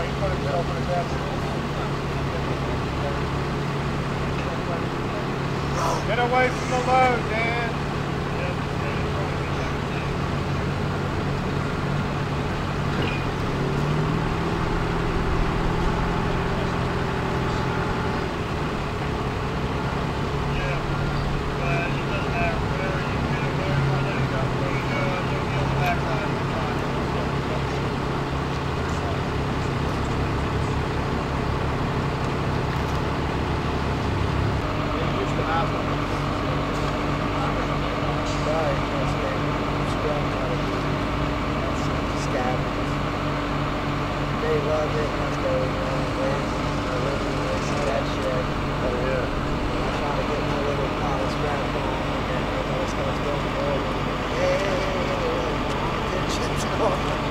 Get away from the load, Dan. They love it. Let's go. I live in this, that shit. Oh, yeah. I'm trying to get my little pot of strap on, and everybody starts going forward. Hey, good shit's going on.